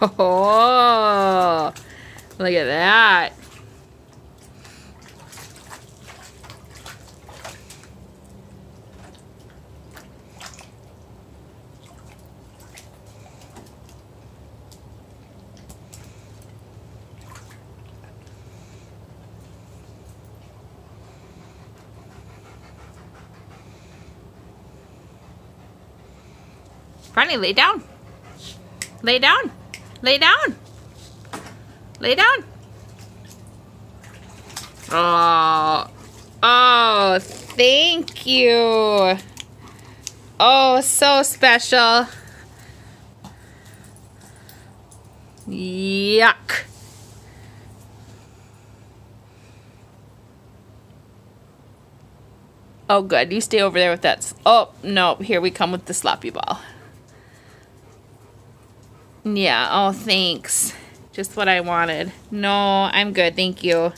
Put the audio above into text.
Oh, look at that. Brownie, lay down. Lay down. Lay down. Lay down. Oh, oh, thank you. Oh, so special. Yuck. Oh, good. You stay over there with that. Oh, no. Here we come with the sloppy ball. Yeah, oh, thanks. Just what I wanted. No, I'm good. Thank you.